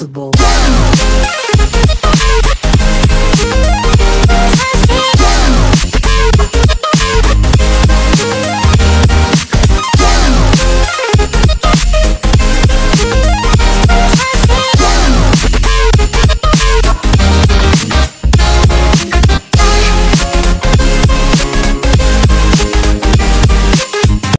responsible